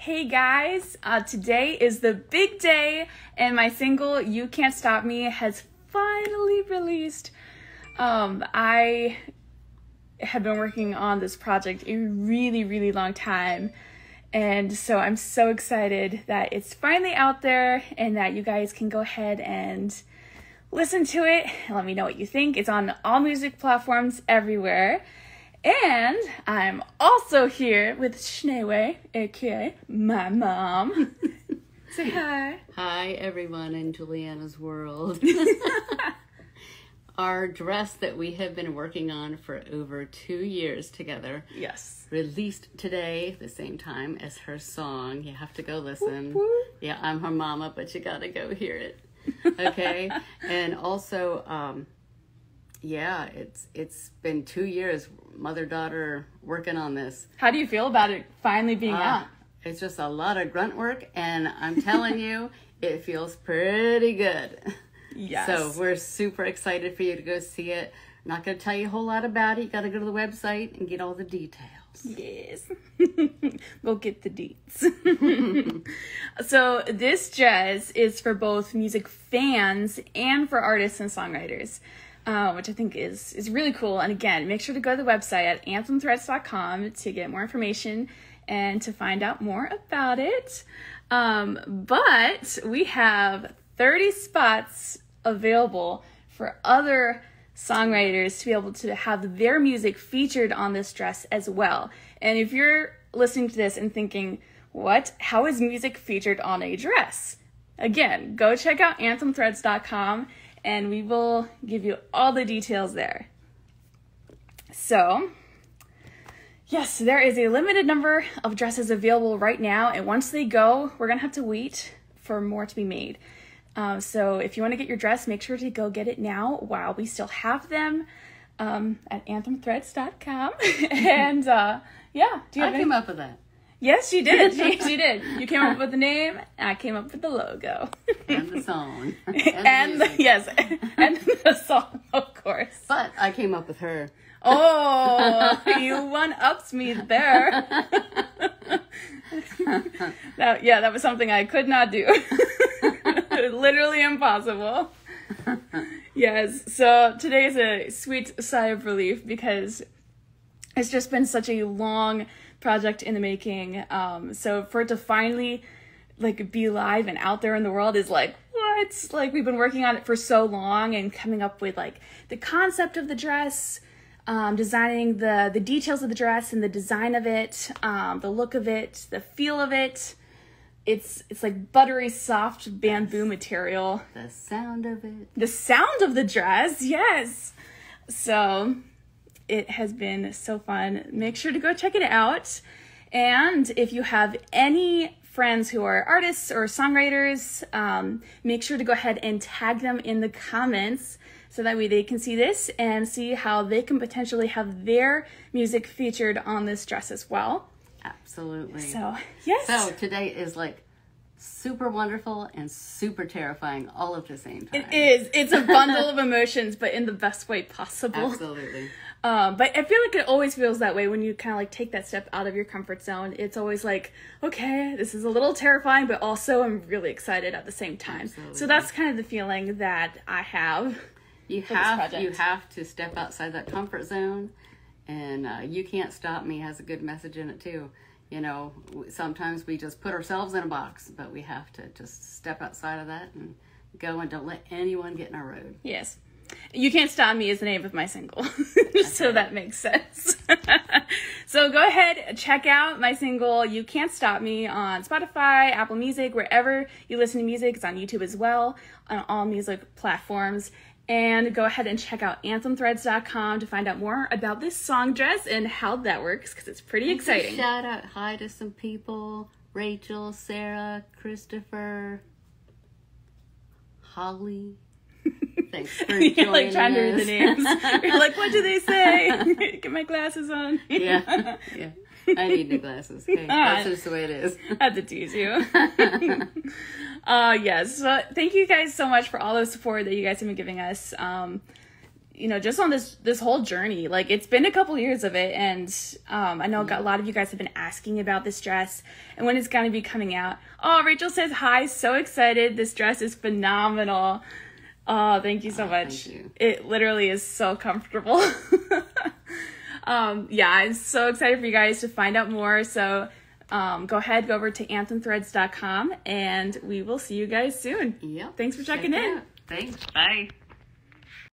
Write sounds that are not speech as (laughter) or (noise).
Hey guys, uh, today is the big day, and my single "You Can't Stop Me" has finally released. Um, I have been working on this project a really, really long time, and so I'm so excited that it's finally out there and that you guys can go ahead and listen to it let me know what you think. It's on all music platforms everywhere. And I'm also here with Shnewe, aka my mom. (laughs) Say hi. Hi, everyone in Juliana's world. (laughs) (laughs) Our dress that we have been working on for over two years together Yes. released today, the same time as her song. You have to go listen. whoop. Yeah, I'm her mama, but you gotta go hear it. Okay, and also, um, yeah, it's it's been two years, mother daughter working on this. How do you feel about it finally being out? Ah, it's just a lot of grunt work, and I'm telling you, (laughs) it feels pretty good. Yes. So we're super excited for you to go see it. Not going to tell you a whole lot about it. You got to go to the website and get all the details. Yes. (laughs) we'll get the deets. (laughs) so this jazz is for both music fans and for artists and songwriters. Uh, which I think is is really cool. And again, make sure to go to the website at anthemthreads.com to get more information and to find out more about it. Um, but we have 30 spots available for other songwriters to be able to have their music featured on this dress as well. And if you're listening to this and thinking, what? How is music featured on a dress? Again, go check out anthemthreads.com and we will give you all the details there. So, yes, there is a limited number of dresses available right now, and once they go, we're gonna have to wait for more to be made. Um, so, if you want to get your dress, make sure to go get it now while we still have them um, at anthemthreads.com. (laughs) and uh, yeah, do you I have any? came up with that. Yes, she did. (laughs) She, she did. You came up with the name. I came up with the logo. And the song. (laughs) and the, music. yes, and the song, of course. But I came up with her. Oh, (laughs) you one ups me there. that, yeah, that was something I could not do. Literally impossible. Yes, so today is a sweet sigh of relief because it's just been such a long project in the making. Um, so for it to finally like be live and out there in the world is like what? Like we've been working on it for so long and coming up with like the concept of the dress, um, designing the the details of the dress and the design of it, um, the look of it, the feel of it. It's it's like buttery soft bamboo material. The sound of it. The sound of the dress, yes. So it has been so fun. Make sure to go check it out. And if you have any friends who are artists or songwriters, um, make sure to go ahead and tag them in the comments so that way they can see this and see how they can potentially have their music featured on this dress as well. Absolutely. So, yes. So today is like super wonderful and super terrifying all at the same time. it is. It's a bundle of emotions, but in the best way possible. Absolutely. Um, but I feel like it always feels that way when you kind of like take that step out of your comfort zone. It's always like, okay, this is a little terrifying, but also I'm really excited at the same time. Absolutely. So that's kind of the feeling that I have. You have you have to step outside that comfort zone, and uh, you can't stop me has a good message in it too. You know, sometimes we just put ourselves in a box, but we have to just step outside of that and go and don't let anyone get in our road. Yes. You Can't Stop Me is the name of my single. (laughs) so that makes sense. (laughs) so go ahead, check out my single You Can't Stop Me on Spotify, Apple Music, wherever you listen to music. It's on YouTube as well, on all music platforms. And go ahead and check out anthemthreads.com to find out more about this song dress and how that works because it's pretty exciting. Shout out hi to some people: Rachel, Sarah, Christopher, Holly. Thanks (laughs) for You're like trying to read the names. You're like, what do they (laughs) say? (laughs) Get my glasses on. yeah, yeah. I need new glasses. Okay, that's just the way it is. I had to tease you. uh yes. So thank you guys so much for all the support that you guys have been giving us. Um you know, just on this this whole journey. Like it's been a couple years of it, and um, I know a lot of you guys have been asking about this dress and when it's going to be coming out. Oh, Rachel says hi, so excited! This dress is phenomenal. Oh, thank you so Oh, much. you. It literally is so comfortable. (laughs) um, yeah, I'm so excited for you guys to find out more. So um, go ahead, go over to anthemthreads.com, and we will see you guys soon. Yep. Thanks for checking it in. out. Thanks. Bye.